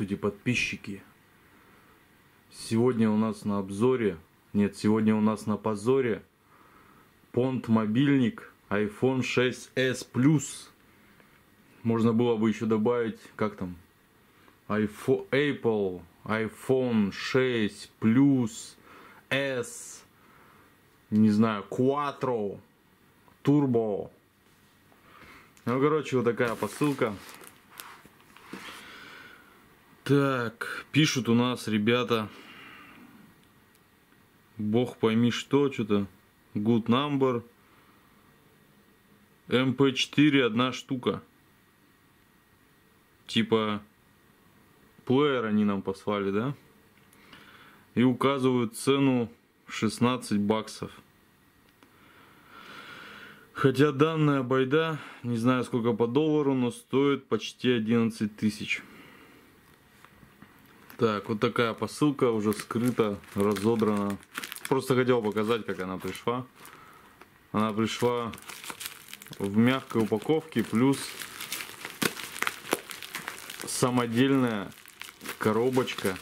здравствуйте, подписчики. Сегодня у нас на обзоре, нет, сегодня у нас на позоре понт мобильник iPhone 6s Plus. Можно было бы еще добавить, как там, iPhone, Apple, iPhone 6 Plus, S, не знаю, Quattro, Turbo. Ну, короче, вот такая посылка. Так, пишут у нас ребята. Бог пойми что, что-то. Good number. MP4 одна штука. Типа плеер они нам послали, да? И указывают цену 16 баксов. Хотя данная байда, не знаю сколько по доллару, но стоит почти 11 тысяч. Так, вот такая посылка уже скрыта, разодрана. Просто хотел показать, как она пришла. Она пришла в мягкой упаковке, плюс самодельная коробочка,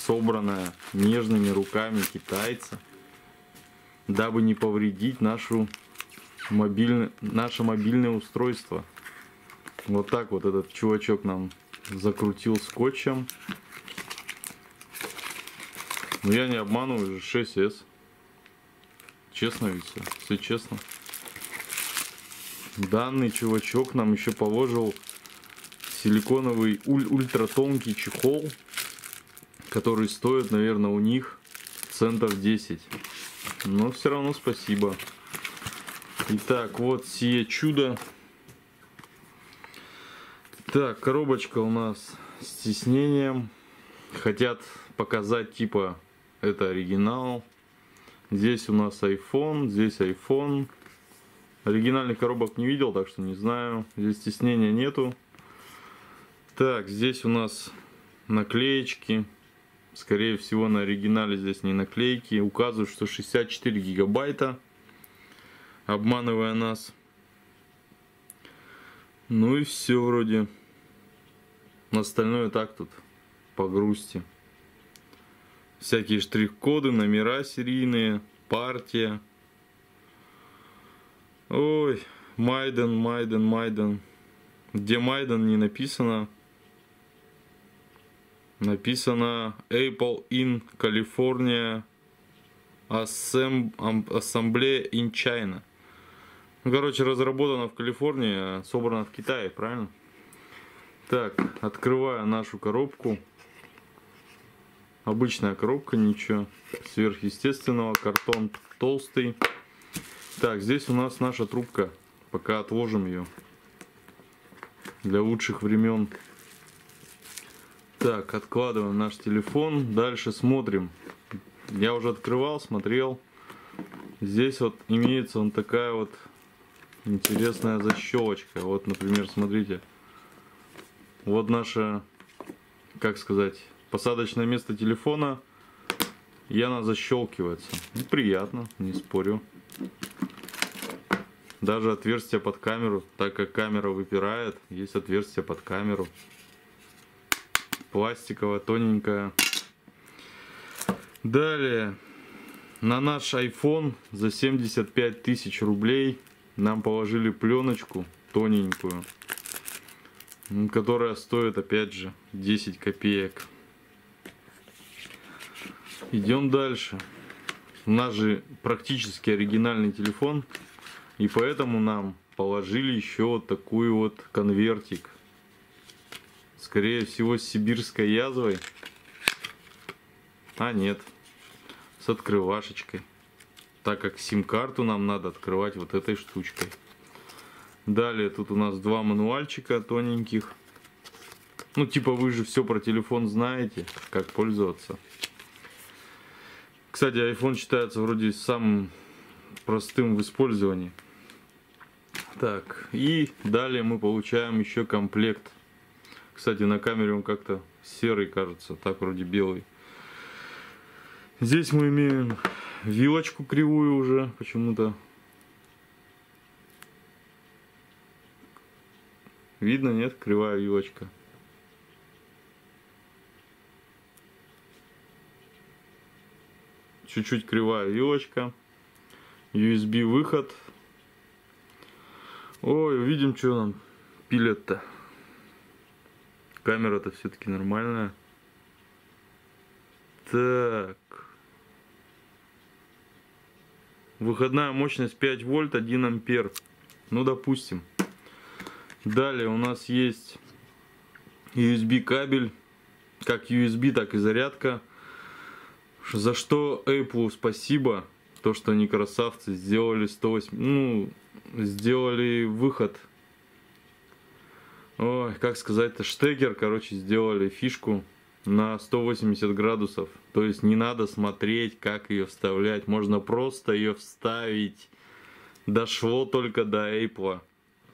собранная нежными руками китайца, дабы не повредить нашу мобильный, наше мобильное устройство. Вот так вот этот чувачок нам закрутил скотчем. Ну я не обманываю, же 6S. Честно ведь все, все честно. Данный чувачок нам еще положил силиконовый уль ультратонкий чехол, который стоит, наверное, у них центов 10. Но все равно спасибо. Итак, вот сие чудо. Так, коробочка у нас с тиснением. Хотят показать типа это оригинал. Здесь у нас iPhone, здесь iPhone. Оригинальных коробок не видел, так что не знаю. Здесь стеснения нету. Так, здесь у нас наклеечки. Скорее всего на оригинале здесь не наклейки. Указывают, что 64 гигабайта. Обманывая нас. Ну и все вроде. Остальное так тут по грусти всякие штрих-коды, номера серийные, партия. Ой, Майден, Майден, Майден. Где Майден не написано. Написано Apple in California Assembly in China. Ну, короче, разработано в Калифорнии, а собрано в Китае, правильно? Так, открываю нашу коробку. Обычная коробка, ничего сверхъестественного. Картон толстый. Так, здесь у нас наша трубка. Пока отложим ее. Для лучших времен. Так, откладываем наш телефон. Дальше смотрим. Я уже открывал, смотрел. Здесь вот имеется он такая вот интересная защелочка. Вот, например, смотрите. Вот наша, как сказать, посадочное место телефона. И она защелкивается. Ну, приятно, не спорю. Даже отверстие под камеру, так как камера выпирает, есть отверстие под камеру. Пластиковая, тоненькая. Далее, на наш iPhone за 75 тысяч рублей нам положили пленочку тоненькую, которая стоит опять же 10 копеек. Идем дальше. У нас же практически оригинальный телефон, и поэтому нам положили еще вот такой вот конвертик. Скорее всего с сибирской язвой. А нет, с открывашечкой. Так как сим-карту нам надо открывать вот этой штучкой. Далее тут у нас два мануальчика тоненьких. Ну, типа, вы же все про телефон знаете, как пользоваться. Кстати, iPhone считается вроде самым простым в использовании. Так, и далее мы получаем еще комплект. Кстати, на камере он как-то серый кажется, так вроде белый. Здесь мы имеем вилочку кривую уже почему-то. Видно, нет? Кривая вилочка. Чуть-чуть кривая вилочка. USB выход. Ой, увидим, что нам пилят-то. Камера-то все-таки нормальная. Так. Выходная мощность 5 вольт, 1 ампер. Ну, допустим. Далее у нас есть USB кабель. Как USB, так и зарядка. За что Apple спасибо. То, что они красавцы. Сделали 108... Ну, сделали выход. Ой, как сказать-то. Штекер, короче, сделали фишку на 180 градусов. То есть не надо смотреть, как ее вставлять. Можно просто ее вставить. Дошло только до Apple.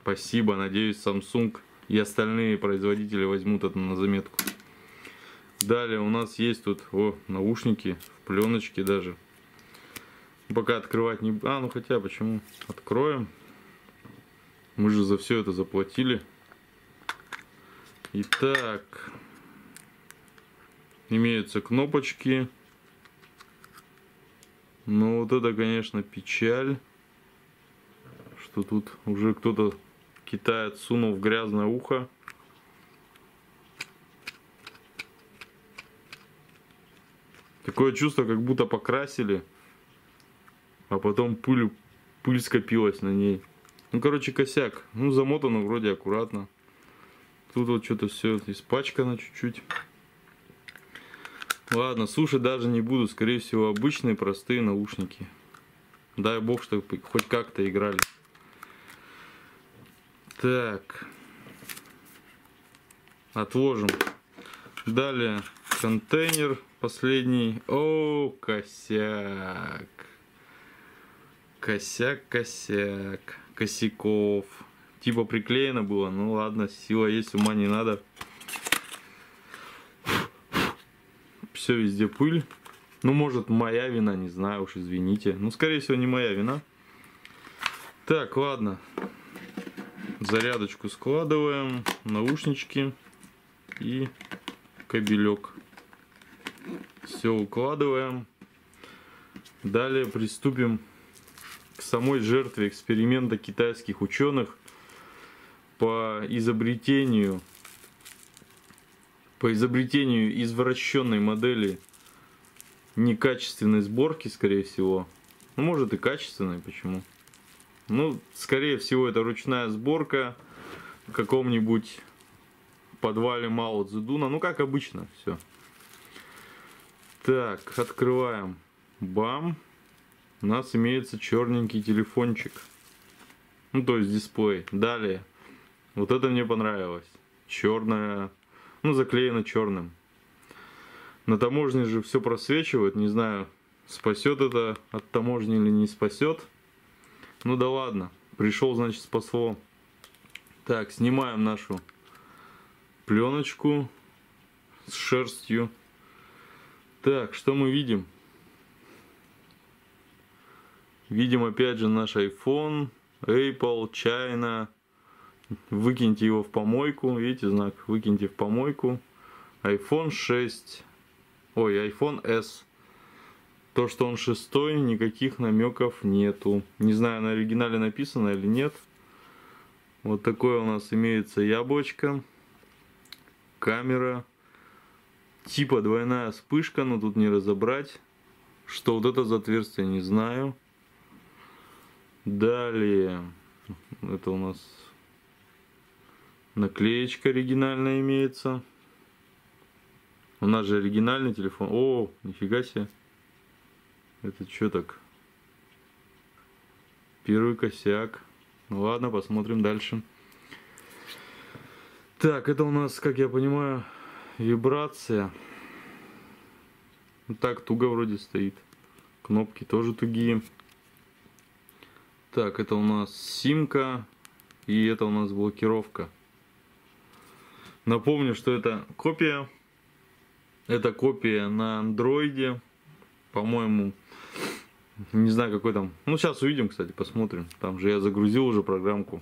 Спасибо. Надеюсь, Samsung и остальные производители возьмут это на заметку. Далее у нас есть тут о, наушники в пленочке даже. Пока открывать не... А, ну хотя почему? Откроем. Мы же за все это заплатили. Итак, имеются кнопочки. Но вот это, конечно, печаль, что тут уже кто-то китаец сунул в грязное ухо. Такое чувство, как будто покрасили, а потом пыль, пыль скопилась на ней. Ну, короче, косяк. Ну, замотано вроде аккуратно. Тут вот что-то все испачкано чуть-чуть. Ладно, суши даже не буду. Скорее всего, обычные простые наушники. Дай бог, чтобы хоть как-то играли. Так. Отложим. Далее контейнер последний. О, косяк. Косяк, косяк. Косяков. Типа приклеено было. Ну ладно, сила есть, ума не надо. Все везде пыль. Ну, может, моя вина, не знаю уж, извините. Ну, скорее всего, не моя вина. Так, ладно. Зарядочку складываем, наушнички и кабелек. Все укладываем. Далее приступим к самой жертве эксперимента китайских ученых по изобретению по изобретению извращенной модели некачественной сборки, скорее всего. Ну, может и качественной, почему? Ну, скорее всего, это ручная сборка в каком-нибудь подвале Мао Цзэдуна. Ну, как обычно, все. Так, открываем. Бам. У нас имеется черненький телефончик. Ну, то есть дисплей. Далее. Вот это мне понравилось. Черная. Ну, заклеено черным. На таможне же все просвечивает. Не знаю, спасет это от таможни или не спасет. Ну да ладно. Пришел, значит, спасло. Так, снимаем нашу пленочку с шерстью. Так, что мы видим? Видим опять же наш iPhone, Apple, China. Выкиньте его в помойку. Видите знак? Выкиньте в помойку. iPhone 6. Ой, iPhone S. То, что он шестой, никаких намеков нету. Не знаю, на оригинале написано или нет. Вот такое у нас имеется яблочко. Камера. Типа двойная вспышка, но тут не разобрать. Что вот это за отверстие, не знаю. Далее. Это у нас наклеечка оригинальная имеется. У нас же оригинальный телефон. О, нифига себе. Это что так? Первый косяк. Ну ладно, посмотрим дальше. Так, это у нас, как я понимаю, вибрация. Так, туго вроде стоит. Кнопки тоже тугие. Так, это у нас симка. И это у нас блокировка. Напомню, что это копия. Это копия на андроиде. По-моему, не знаю какой там. Ну, сейчас увидим, кстати, посмотрим. Там же я загрузил уже программку.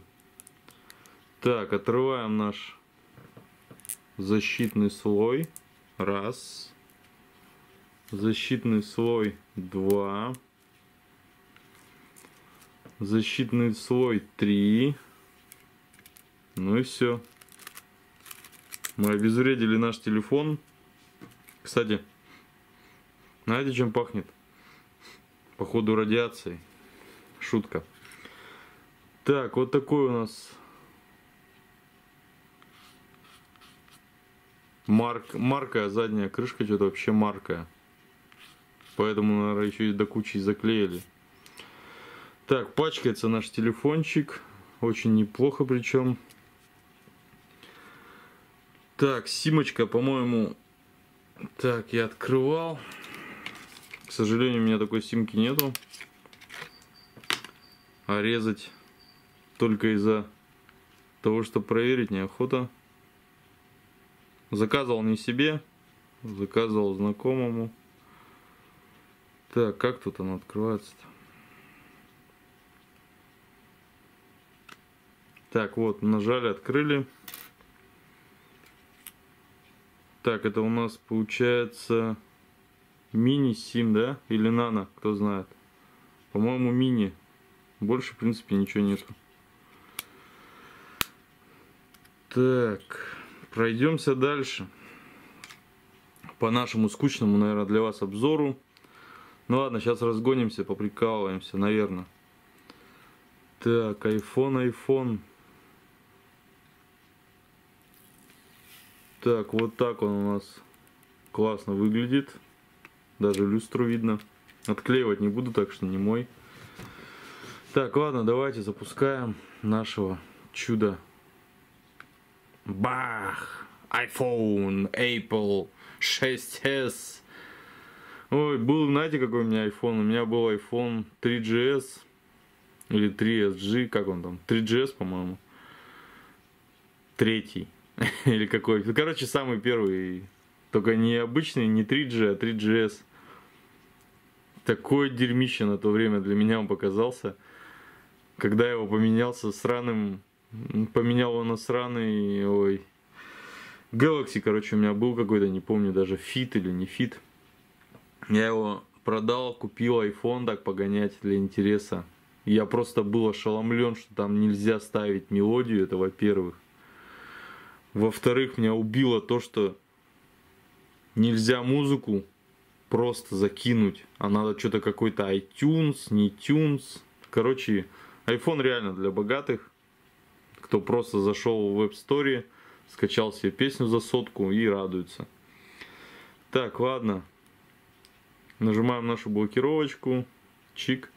Так, отрываем наш защитный слой. Раз. Защитный слой. Два. Защитный слой. Три. Ну и все. Мы обезвредили наш телефон. Кстати, знаете, чем пахнет? Походу радиацией. Шутка. Так, вот такой у нас марк, маркая задняя крышка, что-то вообще маркая. Поэтому, наверное, еще и до кучи заклеили. Так, пачкается наш телефончик. Очень неплохо причем. Так, симочка, по-моему... Так, я открывал. К сожалению, у меня такой симки нету. А резать только из-за того, что проверить неохота. Заказывал не себе, заказывал знакомому. Так, как тут оно открывается-то? Так, вот, нажали, открыли. Так, это у нас получается мини-сим, да? Или нано, кто знает. По-моему, мини. Больше, в принципе, ничего нету. Так, пройдемся дальше. По нашему скучному, наверное, для вас обзору. Ну ладно, сейчас разгонимся, поприкалываемся, наверное. Так, iPhone, iPhone. Так, вот так он у нас классно выглядит. Даже люстру видно. Отклеивать не буду, так что не мой. Так, ладно, давайте запускаем нашего чуда. Бах! iPhone, Apple 6s. Ой, был, знаете, какой у меня iPhone? У меня был iPhone 3GS или 3SG, как он там? 3GS, по-моему. Третий. Или какой. Ну, короче, самый первый. Только не обычный, не 3G, а 3GS. Такое дерьмище на то время для меня он показался. Когда я его поменялся сраным... Поменял его на сраный... Ой... Galaxy, короче, у меня был какой-то, не помню, даже Fit или не Fit. Я его продал, купил iPhone так погонять для интереса. Я просто был ошеломлен, что там нельзя ставить мелодию, это во-первых. Во-вторых, меня убило то, что нельзя музыку просто закинуть, а надо что-то какой-то iTunes, не iTunes. Короче, iPhone реально для богатых, кто просто зашел в Web Store, скачал себе песню за сотку и радуется. Так, ладно. Нажимаем нашу блокировочку. Чик.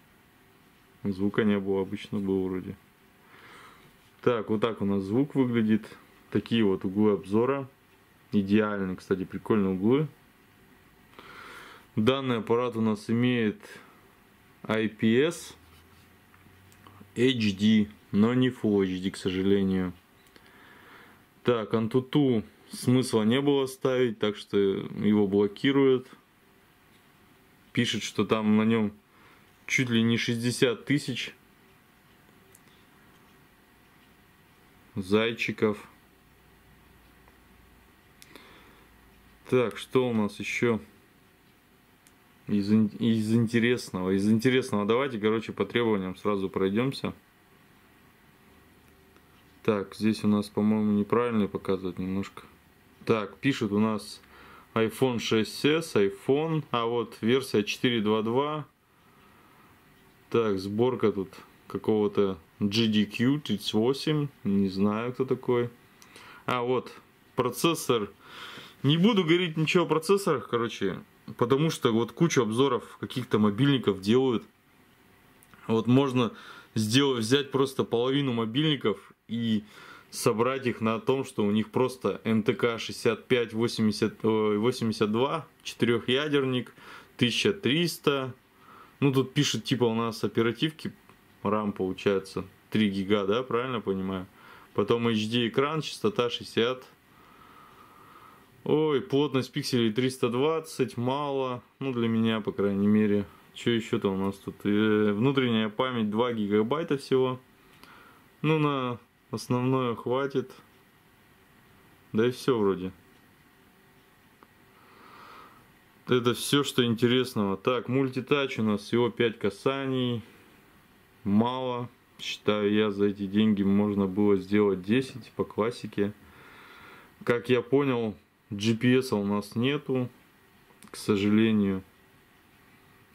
Звука не было, обычно был вроде. Так, вот так у нас звук выглядит такие вот углы обзора. Идеальные, кстати, прикольные углы. Данный аппарат у нас имеет IPS HD, но не Full HD, к сожалению. Так, антуту смысла не было ставить, так что его блокируют. Пишет, что там на нем чуть ли не 60 тысяч зайчиков. Так, что у нас еще из, из интересного? Из интересного давайте, короче, по требованиям сразу пройдемся. Так, здесь у нас, по-моему, неправильно показывает немножко. Так, пишет у нас iPhone 6s, iPhone, а вот версия 4.2.2. Так, сборка тут какого-то GDQ 38, не знаю кто такой. А вот процессор не буду говорить ничего о процессорах, короче, потому что вот кучу обзоров каких-то мобильников делают. Вот можно сделать, взять просто половину мобильников и собрать их на том, что у них просто МТК 65 80, ой, 82, четырехъядерник, 1300. Ну, тут пишет, типа, у нас оперативки, RAM получается 3 гига, да, правильно понимаю? Потом HD экран, частота 60. Ой, плотность пикселей 320, мало. Ну, для меня, по крайней мере. Что еще-то у нас тут? Э, внутренняя память 2 гигабайта всего. Ну, на основное хватит. Да и все вроде. Это все, что интересного. Так, мультитач у нас всего 5 касаний. Мало. Считаю я, за эти деньги можно было сделать 10 по классике. Как я понял, GPS у нас нету, к сожалению.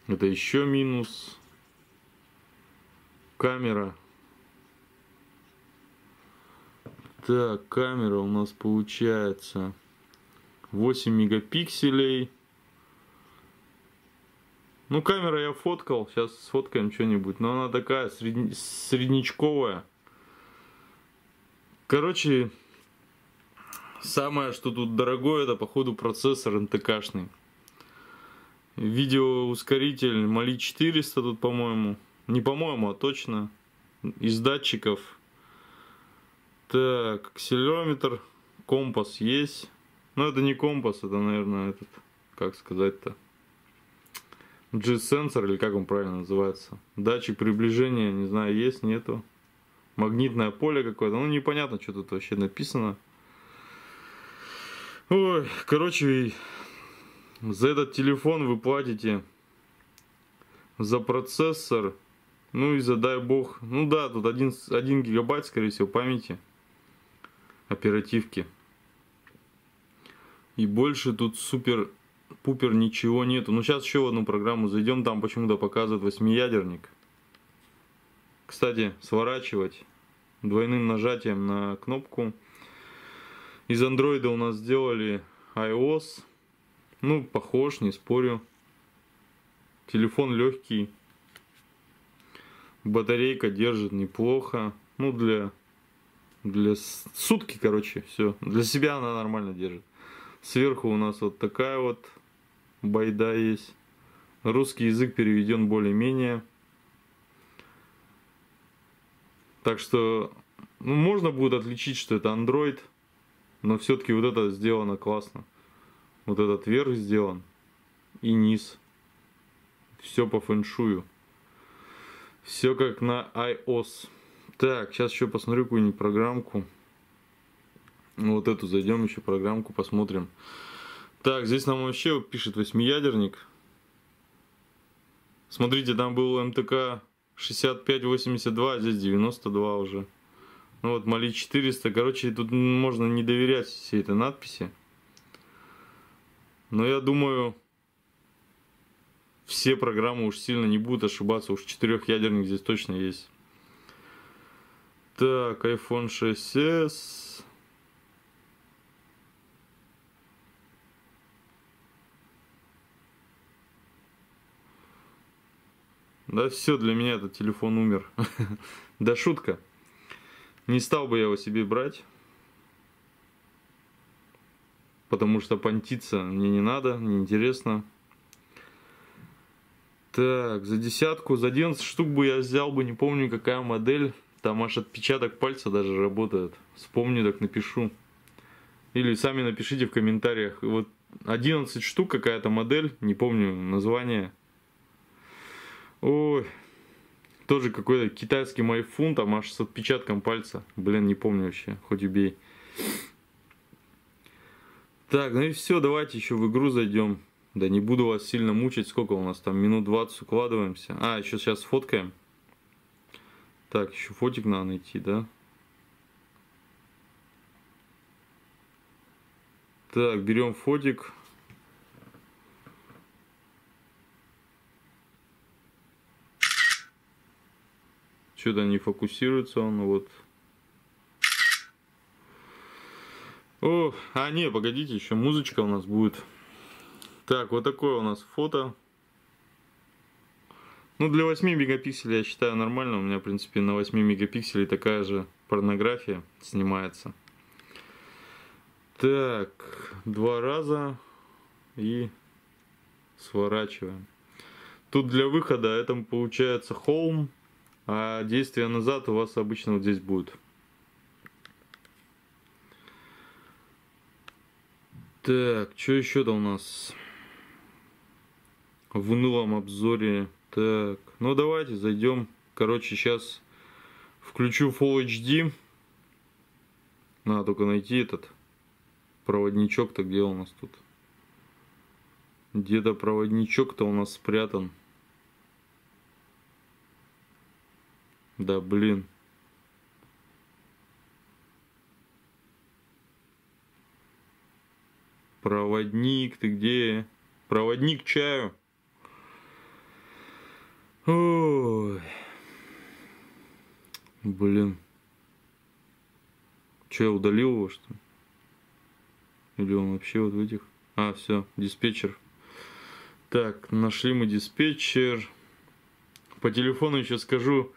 Это еще минус. Камера Так, камера у нас получается 8 мегапикселей. Ну, камера я фоткал, сейчас сфоткаем что-нибудь. Но она такая средне среднячковая. Короче, самое, что тут дорогое, это походу процессор НТКшный. Видеоускоритель Mali 400 тут, по-моему. Не по-моему, а точно. Из датчиков так, акселерометр, компас есть. Но это не компас, это, наверное, этот, как сказать-то, G-сенсор, или как он правильно называется. Датчик приближения, не знаю, есть, нету. Магнитное поле какое-то, ну непонятно, что тут вообще написано. Ой, короче, за этот телефон вы платите за процессор, ну и за дай бог, ну да, тут 1, 1 гигабайт, скорее всего, памяти оперативки. И больше тут супер-пупер ничего нету. Ну, сейчас еще в одну программу зайдем, там почему-то показывает восьмиядерник. Кстати, сворачивать двойным нажатием на кнопку. Из андроида у нас сделали iOS. Ну, похож, не спорю. Телефон легкий. Батарейка держит неплохо. Ну, для для сутки, короче, все. Для себя она нормально держит. Сверху у нас вот такая вот байда есть. Русский язык переведен более-менее. Так что ну, можно будет отличить, что это Android. Но все-таки вот это сделано классно. Вот этот верх сделан. И низ. Все по фэншую. Все как на iOS. Так, сейчас еще посмотрю какую-нибудь программку. Вот эту зайдем еще программку, посмотрим. Так, здесь нам вообще пишет восьмиядерник. Смотрите, там был МТК 6582, а здесь 92 уже. Ну вот, Мали 400. Короче, тут можно не доверять всей этой надписи. Но я думаю, все программы уж сильно не будут ошибаться. Уж четырехъядерник здесь точно есть. Так, iPhone 6s. Да все, для меня этот телефон умер. да шутка. Не стал бы я его себе брать. Потому что понтиться мне не надо, неинтересно. Так, за десятку, за 11 штук бы я взял бы, не помню какая модель. Там аж отпечаток пальца даже работает. Вспомню, так напишу. Или сами напишите в комментариях. Вот 11 штук какая-то модель, не помню название. Ой, тоже какой-то китайский майфун, там аж с отпечатком пальца. Блин, не помню вообще, хоть убей. Так, ну и все, давайте еще в игру зайдем. Да не буду вас сильно мучить, сколько у нас там, минут 20 укладываемся. А, еще сейчас фоткаем. Так, еще фотик надо найти, да? Так, берем фотик. Что-то не фокусируется он, вот. О, а не, погодите, еще музычка у нас будет. Так, вот такое у нас фото. Ну, для 8 мегапикселей я считаю нормально. У меня, в принципе, на 8 мегапикселей такая же порнография снимается. Так, два раза и сворачиваем. Тут для выхода это получается home, а действие назад у вас обычно вот здесь будет. Так, что еще-то у нас в унылом обзоре? Так, ну давайте зайдем. Короче, сейчас включу Full HD. Надо только найти этот проводничок-то где у нас тут? Где-то проводничок-то у нас спрятан. Да блин. Проводник, ты где? Проводник чаю. Ой. Блин. Че, я удалил его, что ли? Или он вообще вот в этих? А, все, диспетчер. Так, нашли мы диспетчер. По телефону еще скажу,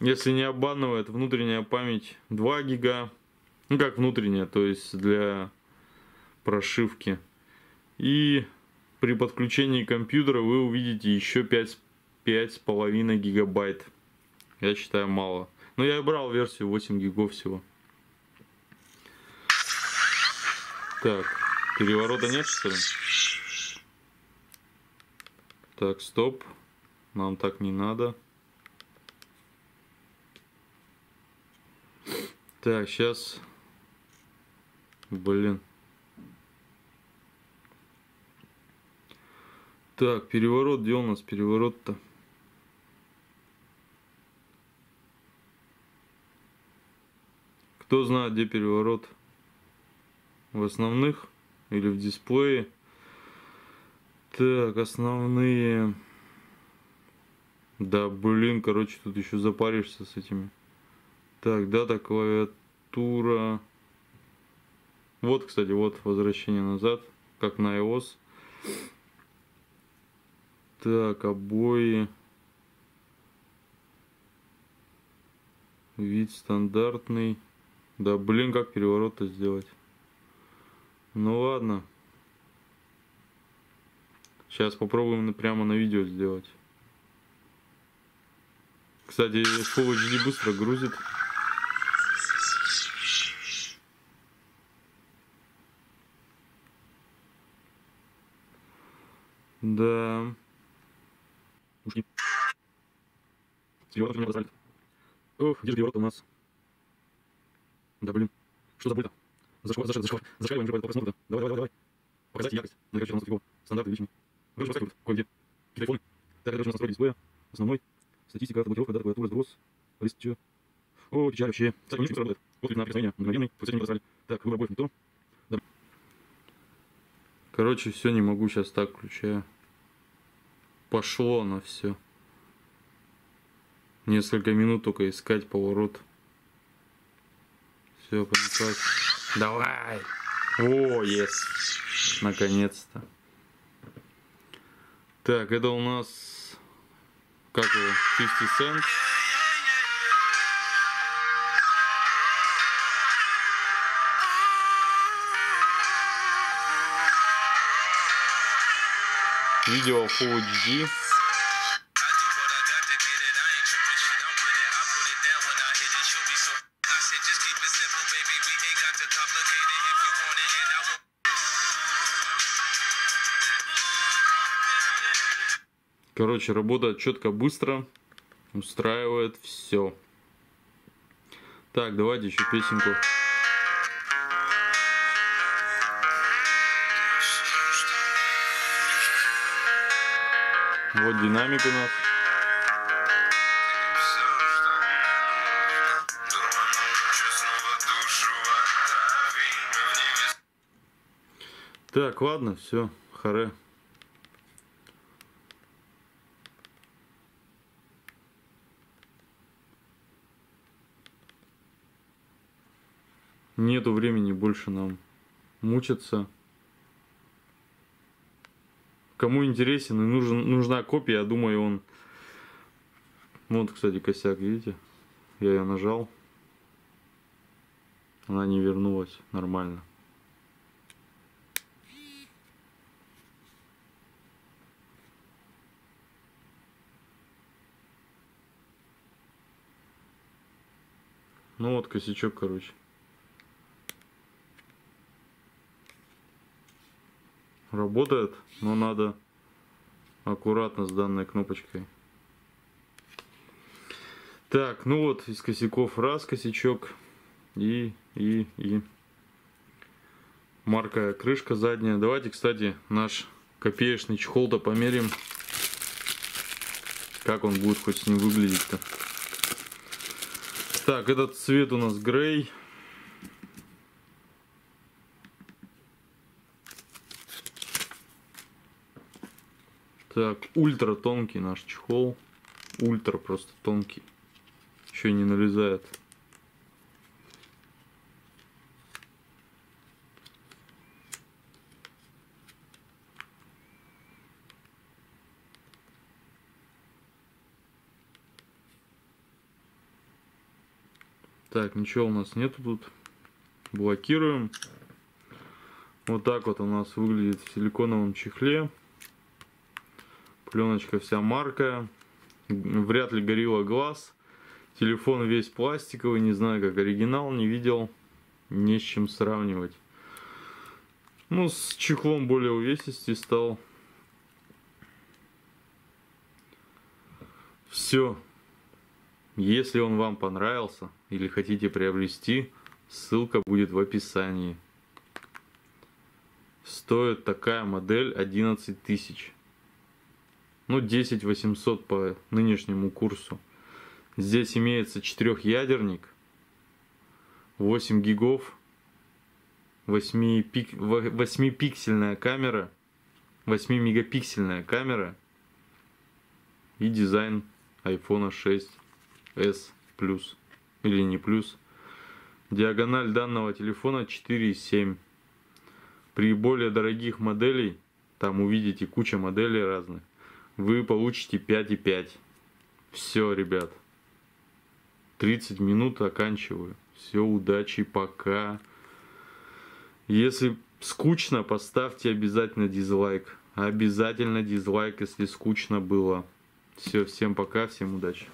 если не обманывает, внутренняя память 2 гига. Ну, как внутренняя, то есть для прошивки. И при подключении компьютера вы увидите еще 5, 5,5 гигабайт. Я считаю мало. Но я брал версию 8 гигов всего. Так, переворота нет что ли? Так, стоп. Нам так не надо. Так, сейчас. Блин. Так, переворот, где у нас переворот-то? Кто знает, где переворот? В основных или в дисплее? Так, основные. Да, блин, короче, тут еще запаришься с этими. Так, дата клавиатура. Вот, кстати, вот возвращение назад, как на iOS. Так, обои. Вид стандартный. Да блин, как переворот-то сделать? Ну ладно. Сейчас попробуем прямо на видео сделать. Кстати, Full HD быстро грузит. Да. Ушки. Переворот меня. Ох, где же у нас? Да блин. Что за пульта? Зашквар, зашквар, зашквар. Зашквариваем уже по просмотру. Давай, давай, давай. Показать яркость. Накачать 90 фигов. Стандарт увеличенный. Короче, выскакивает. Кое-где. Кидай фоны. Так, это уже настрой дисплея. Основной. Статистика, блокировка, дата, клавиатура, сброс. Лист, чё? О, печаль вообще. Кстати, быстро работает. Вот на прикосновение. Мгновенный. Фокусирование не подозвали. Так, выбор обоев никто. Да. Короче, все не могу сейчас так включаю. Пошло на все. Несколько минут только искать поворот. Все, понеслась. Давай! О, есть! Наконец-то. Так, это у нас... Как его? 50 Cent. Видео Full HD. Короче, работает четко, быстро. Устраивает все. Так, давайте еще песенку. Вот динамик у нас. Так, ладно, все, харе. Нету времени больше нам мучиться. Кому интересен и нужен, нужна копия, я думаю, он... Вот, кстати, косяк, видите? Я ее нажал. Она не вернулась нормально. Ну вот косячок, короче. Работает, но надо аккуратно с данной кнопочкой. Так, ну вот из косяков раз косячок и и и марка крышка задняя. Давайте, кстати, наш копеечный чехол-то померим, как он будет хоть с ним выглядеть-то. Так, этот цвет у нас грей. Так, ультра тонкий наш чехол. Ультра просто тонкий. Еще не налезает. Так, ничего у нас нету тут. Блокируем. Вот так вот у нас выглядит в силиконовом чехле. Пленочка вся маркая. Вряд ли горело глаз. Телефон весь пластиковый, не знаю как оригинал, не видел. Не с чем сравнивать. Ну, с чехлом более увесистый стал. Все. Если он вам понравился или хотите приобрести, ссылка будет в описании. Стоит такая модель 11 тысяч. Ну, 10 800 по нынешнему курсу. Здесь имеется четырехъядерник, 8 гигов, 8, пик, 8 пиксельная камера, 8 мегапиксельная камера и дизайн iPhone 6 S плюс или не плюс. Диагональ данного телефона 4,7. При более дорогих моделей, там увидите куча моделей разных, вы получите 5,5. Все, ребят. 30 минут оканчиваю. Все, удачи, пока. Если скучно, поставьте обязательно дизлайк. Обязательно дизлайк, если скучно было. Все, всем пока, всем удачи.